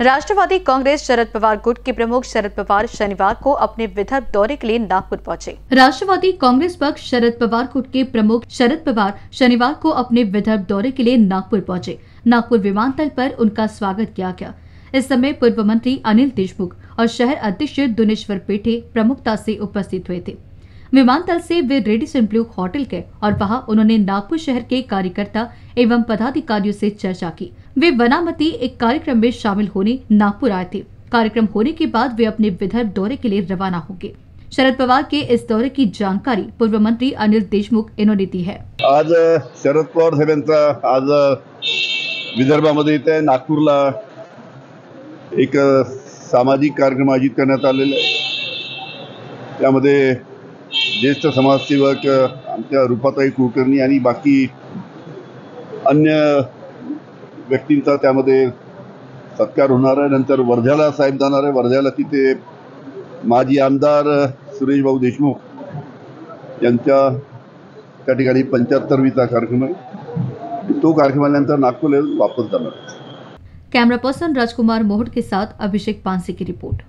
राष्ट्रवादी कांग्रेस शरद पवार गुट के प्रमुख शरद पवार शनिवार को अपने विदर्भ दौरे के लिए नागपुर पहुँचे। राष्ट्रवादी कांग्रेस पक्ष शरद पवार गुट के प्रमुख शरद पवार शनिवार को अपने विदर्भ दौरे के लिए नागपुर पहुँचे। नागपुर विमानतल पर उनका स्वागत किया गया। इस समय पूर्व मंत्री अनिल देशमुख और शहर अध्यक्ष दुनेश्वर पेठे प्रमुखता ऐसी उपस्थित हुए थे। विमानतल से वे रेडिसन ब्लू होटल गए और वहाँ उन्होंने नागपुर शहर के कार्यकर्ता एवं पदाधिकारियों से चर्चा की। वे वनामती एक कार्यक्रम में शामिल होने नागपुर आए थे। कार्यक्रम होने के बाद वे अपने विदर्भ दौरे के लिए रवाना होंगे शरद पवार के इस दौरे की जानकारी पूर्व मंत्री अनिल देशमुख इन्होंने दी है। आज, शरद पवार साहेबांचा आज, विदर्भामध्ये इथे नागपूरला एक सामाजिक कार्यक्रम आयोजित त्यामध्ये ज्येष्ठ समाजसेवक आमच्या रुपाताई कुलकर्णी आणि बाकी अन्य व्यक्तींचा त्यामध्ये सत्कार होणार आहे. नंतर वर्ध्याला साहेब जाणार आहे. वर्ध्याला तिथे माजी आमदार सुरेश भाऊ देशमुख यांच्या त्या ठिकाणी पंच्याहत्तरवीचा कार्यक्रम आहे. तो कार्यक्रम आल्यानंतर नागपूरला वापस जाणार कॅमेरा पर्सन राजकुमार मोहट के साथ अभिषेक पांसे की रिपोर्ट.